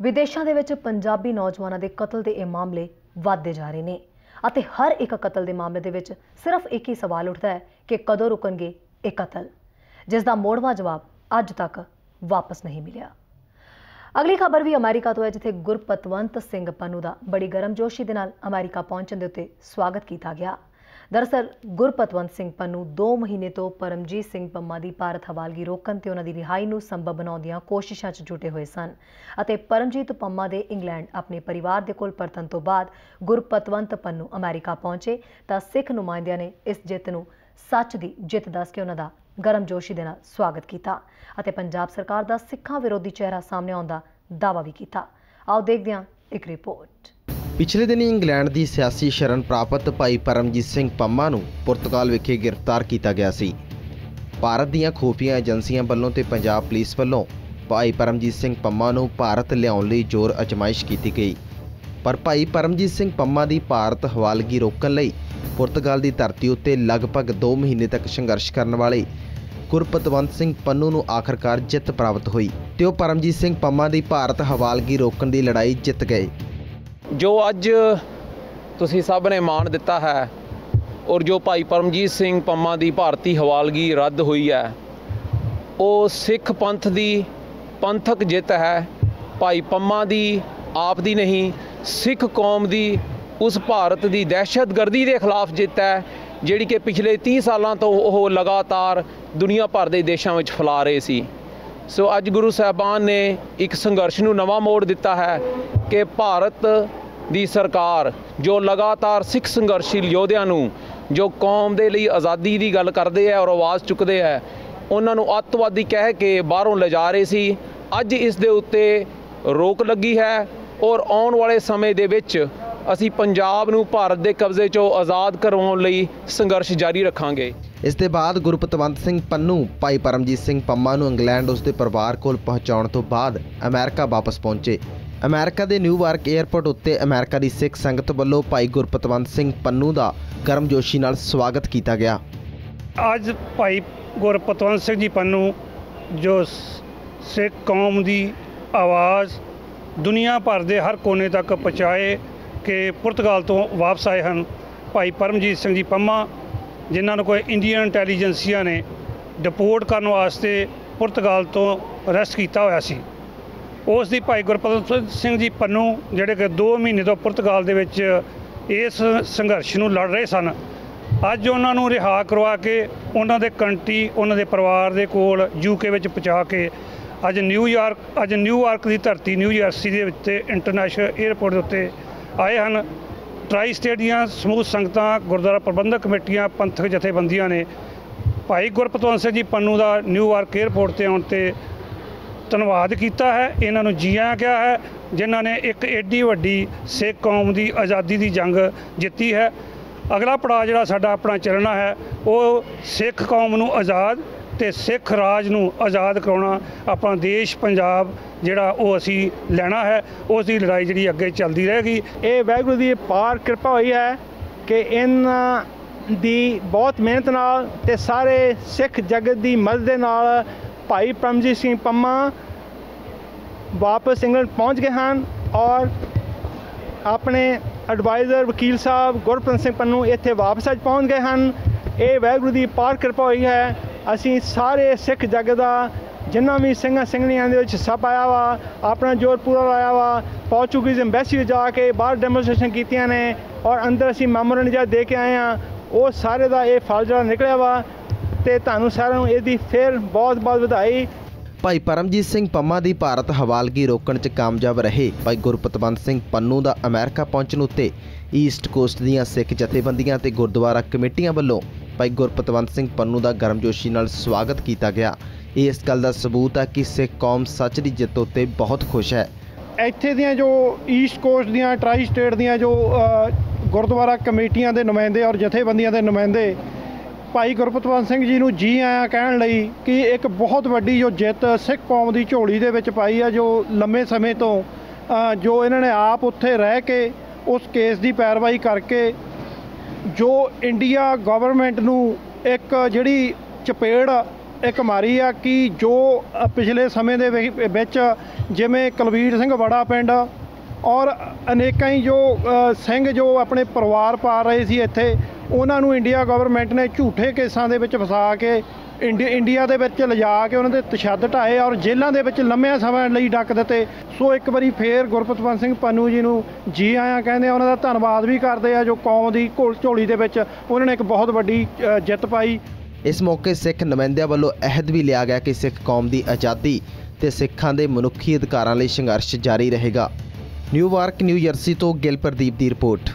ਵਿਦੇਸ਼ਾਂ ਦੇ ਵਿੱਚ ਪੰਜਾਬੀ ਨੌਜਵਾਨਾਂ ਦੇ ਕਤਲ ਦੇ ਇਹ ਮਾਮਲੇ ਵੱਧਦੇ ਜਾ ਰਹੇ ਨੇ। ਅਤੇ ਹਰ ਇੱਕ ਕਤਲ ਦੇ ਮਾਮਲੇ ਦੇ ਵਿੱਚ ਸਿਰਫ ਇੱਕ ਹੀ ਸਵਾਲ ਉੱਠਦਾ ਹੈ ਕਿ ਕਦੋਂ ਰੁਕਣਗੇ ਇਹ ਕਤਲ, ਜਿਸ ਦਾ ਮੋੜਵਾ ਜਵਾਬ ਅੱਜ ਤੱਕ ਵਾਪਸ ਨਹੀਂ ਮਿਲਿਆ। ਅਗਲੀ ਖਬਰ ਵੀ ਅਮਰੀਕਾ ਤੋਂ ਹੈ, ਜਿੱਥੇ ਗੁਰਪਤਵੰਤ ਸਿੰਘ ਪੰਨੂ ਦਾ ਬੜੀ ਗਰਮਜੋਸ਼ੀ ਦੇ ਨਾਲ ਅਮਰੀਕਾ ਪਹੁੰਚਣ ਦੇ ਉੱਤੇ ਸਵਾਗਤ ਕੀਤਾ ਗਿਆ। ਦਰਅਸਲ ਗੁਰਪਤਵੰਤ ਸਿੰਘ ਪੰਨੂ 2 ਮਹੀਨੇ ਤੋਂ ਪਰਮਜੀਤ ਸਿੰਘ ਪੰਮਾ ਦੀ ਭਾਰਤ ਹਵਾਲਗੀ ਰੋਕਣ ਤੇ ਉਹਨਾਂ ਦੀ ਰਿਹਾਈ ਨੂੰ ਸੰਭਵ ਬਣਾਉਣ ਦੀਆਂ ਕੋਸ਼ਿਸ਼ਾਂ 'ਚ ਜੁਟੇ ਹੋਏ ਸਨ ਅਤੇ ਪਰਮਜੀਤ ਪੰਮਾ ਦੇ ਇੰਗਲੈਂਡ ਆਪਣੇ ਪਰਿਵਾਰ ਦੇ ਕੋਲ ਪਰਤਣ ਤੋਂ ਬਾਅਦ ਗੁਰਪਤਵੰਤ ਪੰਨੂ ਅਮਰੀਕਾ ਪਹੁੰਚੇ ਤਾਂ ਸਿੱਖ ਨੁਮਾਇੰਦਿਆਂ ਨੇ ਇਸ ਜਿੱਤ ਨੂੰ ਸੱਚ ਦੀ ਜਿੱਤ ਦੱਸ ਕੇ ਉਹਨਾਂ ਦਾ ਗਰਮਜੋਸ਼ੀ ਦੇ ਨਾਲ ਸਵਾਗਤ ਕੀਤਾ ਅਤੇ ਪੰਜਾਬ ਸਰਕਾਰ ਦਾ ਸਿੱਖਾਂ ਵਿਰੋਧੀ ਚਿਹਰਾ ਸਾਹਮਣੇ ਆਉਣ ਦਾ ਦਾਅਵਾ ਵੀ ਕੀਤਾ। ਆਓ ਦੇਖਦੇ ਹਾਂ ਇੱਕ ਰਿਪੋਰਟ। ਪਿਛਲੇ ਦਿਨੀ ਇੰਗਲੈਂਡ ਦੀ ਸਿਆਸੀ ਸ਼ਰਨ ਪ੍ਰਾਪਤ ਭਾਈ ਪਰਮਜੀਤ ਸਿੰਘ ਪੰਮਾ ਨੂੰ ਪੁਰਤਗਾਲ ਵਿਖੇ ਗ੍ਰਿਫਤਾਰ ਕੀਤਾ ਗਿਆ ਸੀ। ਭਾਰਤ ਦੀਆਂ ਖੂਫੀਆ ਏਜੰਸੀਆਂ ਵੱਲੋਂ ਤੇ ਪੰਜਾਬ ਪੁਲਿਸ ਵੱਲੋਂ ਭਾਈ ਪਰਮਜੀਤ ਸਿੰਘ ਪੰਮਾ ਨੂੰ ਭਾਰਤ ਲਿਆਉਣ ਲਈ ਜ਼ੋਰ ਅਜਮਾਇਸ਼ ਕੀਤੀ ਗਈ। ਪਰ ਭਾਈ ਪਰਮਜੀਤ ਸਿੰਘ ਪੰਮਾ ਦੀ ਭਾਰਤ ਹਵਾਲਗੀ ਰੋਕਣ ਲਈ ਪੁਰਤਗਾਲ ਦੀ ਧਰਤੀ ਉੱਤੇ ਲਗਭਗ 2 ਮਹੀਨੇ ਤੱਕ ਸੰਘਰਸ਼ ਕਰਨ ਵਾਲੇ ਗੁਰਪਤਵੰਤ ਸਿੰਘ ਪੰਨੂ ਨੂੰ ਆਖਰਕਾਰ ਜਿੱਤ ਪ੍ਰਾਪਤ ਹੋਈ ਤੇ ਉਹ ਪਰਮਜੀਤ ਸਿੰਘ ਪੰਮਾ ਦੀ ਭਾਰਤ ਹਵਾਲਗੀ ਰੋਕਣ ਦੀ ਲੜਾਈ ਜਿੱਤ ਗਏ। ਜੋ ਅੱਜ ਤੁਸੀਂ ਸਭ ਨੇ ਮਾਣ ਦਿੱਤਾ ਹੈ ਔਰ ਜੋ ਭਾਈ ਪਰਮਜੀਤ ਸਿੰਘ ਪੰਮਾ ਦੀ ਭਾਰਤੀ ਹਵਾਲਗੀ ਰੱਦ ਹੋਈ ਹੈ, ਉਹ ਸਿੱਖ ਪੰਥ ਦੀ ਪੰਥਕ ਜਿੱਤ ਹੈ। ਭਾਈ ਪੰਮਾ ਦੀ ਆਪ ਦੀ ਨਹੀਂ, ਸਿੱਖ ਕੌਮ ਦੀ ਉਸ ਭਾਰਤ ਦੀ ਦਹਿਸ਼ਤਗਰਦੀ ਦੇ ਖਿਲਾਫ ਜਿੱਤ ਹੈ, ਜਿਹੜੀ ਕਿ ਪਿਛਲੇ 30 ਸਾਲਾਂ ਤੋਂ ਉਹ ਲਗਾਤਾਰ ਦੁਨੀਆ ਭਰ ਦੇ ਦੇਸ਼ਾਂ ਵਿੱਚ ਫੈਲਾ ਰਹੇ ਸੀ। ਸੋ ਅੱਜ ਗੁਰੂ ਸਾਹਿਬਾਨ ਨੇ ਇੱਕ ਸੰਘਰਸ਼ ਨੂੰ ਨਵਾਂ ਮੋੜ ਦਿੱਤਾ ਹੈ ਕਿ ਭਾਰਤ ਦੀ ਸਰਕਾਰ, ਜੋ ਲਗਾਤਾਰ ਸਿੱਖ ਸੰਘਰਸ਼ੀਲ ਯੋਧਿਆਂ ਨੂੰ, ਜੋ ਕੌਮ ਦੇ ਲਈ ਆਜ਼ਾਦੀ ਦੀ ਗੱਲ ਕਰਦੇ ਆ ਔਰ ਆਵਾਜ਼ ਚੁੱਕਦੇ ਆ ਉਹਨਾਂ ਨੂੰ ਅੱਤਵਾਦੀ ਕਹਿ ਕੇ ਬਾਹਰੋਂ ਲਿਜਾ ਰਹੇ ਸੀ। ਅੱਜ ਇਸ ਦੇ ਉੱਤੇ ਰੋਕ ਲੱਗੀ ਹੈ ਔਰ ਆਉਣ ਵਾਲੇ ਸਮੇਂ ਦੇ ਵਿੱਚ ਅਸੀਂ ਪੰਜਾਬ ਨੂੰ ਭਾਰਤ ਦੇ ਕਬਜ਼ੇ 'ਚੋਂ ਆਜ਼ਾਦ ਕਰਵਾਉਣ ਲਈ ਸੰਘਰਸ਼ ਜਾਰੀ ਰੱਖਾਂਗੇ। ਇਸ ਦੇ ਬਾਅਦ ਗੁਰਪਤਵੰਤ ਸਿੰਘ ਪੰਨੂ ਭਾਈ ਪਰਮਜੀਤ ਸਿੰਘ ਪੰਮਾ ਨੂੰ ਇੰਗਲੈਂਡ ਉਸ ਦੇ ਪਰਿਵਾਰ ਕੋਲ ਪਹੁੰਚਾਉਣ ਤੋਂ ਬਾਅਦ ਅਮਰੀਕਾ ਵਾਪਸ ਪਹੁੰਚੇ। ਅਮਰੀਕਾ ਦੇ ਨਿਊਯਾਰਕ 에ਅਰਪੋਰਟ ਉੱਤੇ ਅਮਰੀਕਾ ਦੀ ਸਿੱਖ ਸੰਗਤ ਵੱਲੋਂ ਭਾਈ ਗੁਰਪਤਵੰਤ ਸਿੰਘ ਪੰਨੂ ਦਾ ਗਰਮਜੋਸ਼ੀ ਨਾਲ ਸਵਾਗਤ ਕੀਤਾ ਗਿਆ। ਅੱਜ ਭਾਈ ਗੁਰਪਤਵੰਤ ਸਿੰਘ ਜੀ ਪੰਨੂ ਜੋ ਸਿੱਖ ਕੌਮ ਦੀ ਆਵਾਜ਼ ਦੁਨੀਆ ਭਰ ਦੇ ਹਰ ਕੋਨੇ ਤੱਕ ਪਹੁੰਚਾਏ ਕਿ ਪੁਰਤਗਾਲ ਤੋਂ ਵਾਪਸ ਆਏ ਹਨ ਭਾਈ ਪਰਮਜੀਤ ਸਿੰਘ ਜੀ ਪੰਮਾ, ਜਿਨ੍ਹਾਂ ਨੂੰ ਕੋਈ ਇੰਡੀਅਨ ਇੰਟੈਲੀਜੈਂਸੀਆ ਨੇ ਡਿਪੋਰਟ ਕਰਨ ਵਾਸਤੇ ਪੁਰਤਗਾਲ ਤੋਂ ਅਰੈਸਟ ਕੀਤਾ ਹੋਇਆ ਸੀ। ਉਸ ਦੀ ਭਾਈ ਗੁਰਪਤਵੰਤ ਸਿੰਘ ਜੀ ਪੰਨੂ, ਜਿਹੜੇ ਕਿ 2 ਮਹੀਨੇ ਤੋਂ ਪੁਰਤਗਾਲ ਦੇ ਵਿੱਚ ਇਸ ਸੰਘਰਸ਼ ਨੂੰ ਲੜ ਰਹੇ ਸਨ, ਅੱਜ ਉਹਨਾਂ ਨੂੰ ਰਿਹਾ ਕਰਵਾ ਕੇ ਉਹਨਾਂ ਦੇ ਕੰਟਰੀ, ਉਹਨਾਂ ਦੇ ਪਰਿਵਾਰ ਦੇ ਕੋਲ ਯੂਕੇ ਵਿੱਚ ਪਹੁੰਚਾ ਕੇ ਅੱਜ ਨਿਊਯਾਰਕ ਅੱਜ ਨਿਊਯਾਰਕ ਦੀ ਧਰਤੀ ਨਿਊਜਰਸੀ ਦੇ ਉੱਤੇ ਇੰਟਰਨੈਸ਼ਨਲ 에ਅਰਪੋਰਟ ਦੇ ਉੱਤੇ ਆਏ ਹਨ। ਟਰਾਈ ਸਟੇਟ ਦੀਆਂ ਸਮੂਹ ਸੰਗਤਾਂ, ਗੁਰਦੁਆਰਾ ਪ੍ਰਬੰਧਕ ਕਮੇਟੀਆਂ, ਪੰਥਕ ਜਥੇਬੰਦੀਆਂ ਨੇ ਭਾਈ ਗੁਰਪਤਵੰਤ ਸਿੰਘ ਜੀ ਪੰਨੂ ਦਾ ਨਿਊਯਾਰਕ 에ਅਰਪੋਰਟ ਤੇ ਆਉਣ ਤੇ ਧੰਨਵਾਦ ਕੀਤਾ ਹੈ। ਇਹਨਾਂ ਨੂੰ ਜੀਆਂ ਕਿਹਾ ਹੈ, ਜਿਨ੍ਹਾਂ ਨੇ ਇੱਕ ਏਡੀ ਵੱਡੀ ਸਿੱਖ ਕੌਮ ਦੀ ਆਜ਼ਾਦੀ ਦੀ ਜੰਗ ਜਿੱਤੀ ਹੈ। ਅਗਲਾ ਪੜਾਅ ਜਿਹੜਾ ਸਾਡਾ ਆਪਣਾ ਚੱਲਣਾ ਹੈ, ਉਹ ਸਿੱਖ ਕੌਮ ਨੂੰ ਆਜ਼ਾਦ ਤੇ ਸਿੱਖ ਰਾਜ ਨੂੰ ਆਜ਼ਾਦ ਕਰਾਉਣਾ ਆਪਣਾ ਦੇਸ਼ ਪੰਜਾਬ ਜਿਹੜਾ ਉਹ ਅਸੀਂ ਲੈਣਾ ਹੈ, ਉਸ ਦੀ ਲੜਾਈ ਜਿਹੜੀ ਅੱਗੇ ਚੱਲਦੀ ਰਹੇਗੀ। ਇਹ ਵਾਹਿਗੁਰੂ ਦੀ ਪਾਰ ਕਿਰਪਾ ਹੋਈ ਹੈ ਕਿ ਇਹਨਾਂ ਦੀ ਬਹੁਤ ਮਿਹਨਤ ਨਾਲ ਤੇ ਸਾਰੇ ਸਿੱਖ ਜਗਤ ਦੀ ਮਦਦ ਦੇ ਨਾਲ ਭਾਈ ਪਰਮਜੀਤ ਸਿੰਘ ਪੰਮਾ ਵਾਪਸ ਇੰਗਲੈਂਡ ਪਹੁੰਚ ਗਏ ਹਨ ਔਰ ਆਪਣੇ ਐਡਵਾਈਜ਼ਰ ਵਕੀਲ ਸਾਹਿਬ ਗੁਰਪ੍ਰੀਤ ਸਿੰਘ ਪੰਨੂ ਇੱਥੇ ਵਾਪਸ ਅੱਜ ਪਹੁੰਚ ਗਏ ਹਨ। ਇਹ ਵਾਹਿਗੁਰੂ ਦੀ ਪਾਰ ਕਿਰਪਾ ਹੋਈ ਹੈ ਅਸੀਂ ਸਾਰੇ ਸਿੱਖ ਜਗਤ ਦਾ, ਜਿੰਨਾ ਵੀ ਸਿੰਘਾਂ ਸਿੰਘਣੀਆਂ ਦੇ ਵਿੱਚ ਹਿੱਸਾ ਪਾਇਆ ਵਾ, ਆਪਣਾ ਜੋਰ ਪੂਰਾ ਲਾਇਆ ਵਾ ਪੋਰਚੁਗੀਜ਼ ਐਮਬੈਸੀ ਜਾ ਕੇ ਬਾਹਰ ਡੈਮੋਨਸਟ੍ਰੇਸ਼ਨ ਕੀਤੀਆਂ ਨੇ ਔਰ ਅੰਦਰ ਅਸੀਂ ਮੈਮੋਰੈਂਡ ਜਿਹੜਾ ਦੇ ਕੇ ਆਏ ਆ ਉਹ ਸਾਰੇ ਦਾ ਇਹ ਫਲ ਜਿਹੜਾ ਨਿਕਲਿਆ ਵਾ ਤੇ ਤੁਹਾਨੂੰ ਸਾਰਿਆਂ ਨੂੰ ਇਹਦੀ ਫਿਰ ਬਹੁਤ ਬਹੁਤ ਵਧਾਈ। ਭਾਈ ਪਰਮਜੀਤ ਸਿੰਘ ਪੰਮਾ ਦੀ ਭਾਰਤ ਹਵਾਲਗੀ ਰੋਕਣ 'ਚ ਕਾਮਯਾਬ ਰਹੇ। ਭਾਈ ਗੁਰਪਤਵੰਤ ਸਿੰਘ ਪੰਨੂ ਦਾ ਅਮਰੀਕਾ ਪਹੁੰਚਣ ਉੱਤੇ ਈਸਟ ਕੋਸਟ ਦੀਆਂ ਸਿੱਖ ਜਥੇਬੰਦੀਆਂ ਤੇ ਗੁਰਦੁਆਰਾ ਕਮੇਟੀਆਂ ਵੱਲੋਂ ਭਾਈ ਗੁਰਪਤਵੰਤ ਸਿੰਘ ਪੰਨੂ ਦਾ ਗਰਮਜੋਸ਼ੀ ਨਾਲ ਸਵਾਗਤ ਕੀਤਾ ਗਿਆ। ਇਹ ਇਸ ਗੱਲ ਦਾ ਸਬੂਤ ਹੈ ਕਿ ਸਿੱਖ ਕੌਮ ਸੱਚ ਦੀ ਜਿੱਤ ਉੱਤੇ ਬਹੁਤ ਖੁਸ਼ ਹੈ। ਇੱਥੇ ਦੀਆਂ ਜੋ ਈਸਟ ਕੋਸਟ ਦੀਆਂ ਟਰਾਈ ਸਟੇਟ ਦੀਆਂ ਜੋ ਗੁਰਦੁਆਰਾ ਕਮੇਟੀਆਂ ਦੇ ਨੁਮਾਇੰਦੇ ਔਰ ਜਥੇਬੰਦੀਆਂ ਦੇ ਨੁਮਾਇੰਦੇ, ਭਾਈ ਗੁਰਪਤਵੰਤ ਸਿੰਘ ਜੀ ਨੂੰ ਜੀ ਆਇਆਂ ਕਹਿਣ ਲਈ ਕਿ ਇੱਕ ਬਹੁਤ ਵੱਡੀ ਜੋ ਜਿੱਤ ਸਿੱਖ ਕੌਮ ਦੀ ਝੋਲੀ ਦੇ ਵਿੱਚ ਪਾਈ ਆ ਜੋ ਲੰਮੇ ਸਮੇਂ ਤੋਂ ਜੋ ਇਹਨਾਂ ਨੇ ਆਪ ਉੱਥੇ ਰਹਿ ਕੇ ਉਸ ਕੇਸ ਦੀ ਪੈਰਵਾਈ ਕਰਕੇ ਜੋ ਇੰਡੀਆ ਗਵਰਨਮੈਂਟ ਨੂੰ ਇੱਕ ਜਿਹੜੀ ਚਪੇੜ, ਇੱਕ ਮਾਰੀ ਆ ਕਿ ਜੋ ਪਿਛਲੇ ਸਮੇਂ ਦੇ ਵਿ- ਵਿੱਚ ਜਿਵੇਂ ਕੁਲਵੀਰ ਸਿੰਘ ਵੜਾ ਪਿੰਡ ਔਰ ਅਨੇਕਾਂ ਹੀ ਜੋ ਸਿੰਘ ਜੋ ਆਪਣੇ ਪਰਿਵਾਰ ਪਾ ਰਹੇ ਸੀ ਇੱਥੇ, ਉਹਨਾਂ ਨੂੰ ਇੰਡੀਆ ਗਵਰਨਮੈਂਟ ਨੇ ਝੂਠੇ ਕੇਸਾਂ ਦੇ ਵਿੱਚ ਫਸਾ ਕੇ ਇੰਡੀਆ ਦੇ ਵਿੱਚ ਲਿਜਾ ਕੇ ਉਹਨਾਂ ਦੇ ਤਸ਼ੱਦਦ ਢਾਏ ਔਰ ਜੇਲ੍ਹਾਂ ਦੇ ਵਿੱਚ ਲੰਮਿਆਂ ਸਮੇਂ ਲਈ ਡੱਕ ਦਿੱਤੇ। ਸੋ ਇੱਕ ਵਾਰੀ ਫੇਰ ਗੁਰਪਤਵੰਤ ਸਿੰਘ ਪੰਨੂ ਜੀ ਨੂੰ ਜੀ ਆਇਆਂ ਕਹਿੰਦੇ ਉਹਨਾਂ ਦਾ ਧੰਨਵਾਦ ਵੀ ਕਰਦੇ ਆ ਜੋ ਕੌਮ ਦੀ ਘੋਲ ਝੋਲੀ ਦੇ ਵਿੱਚ ਉਹਨਾਂ ਨੇ ਇੱਕ ਬਹੁਤ ਵੱਡੀ ਜਿੱਤ ਪਾਈ। ਇਸ ਮੌਕੇ ਸਿੱਖ ਨੁਮਾਇੰਦਿਆਂ ਵੱਲੋਂ ਅਹਿਦ ਵੀ ਲਿਆ ਗਿਆ ਕਿ ਸਿੱਖ ਕੌਮ ਦੀ ਆਜ਼ਾਦੀ ਤੇ ਸਿੱਖਾਂ ਦੇ ਮਨੁੱਖੀ ਅਧਿਕਾਰਾਂ ਲਈ ਸੰਘਰਸ਼ ਜਾਰੀ ਰਹੇਗਾ। ਨਿਊਯਾਰਕ ਨਿਊ ਜਰਸੀ ਤੋਂ ਗਿਲ ਪ੍ਰਦੀਪ ਦੀ ਰਿਪੋਰਟ।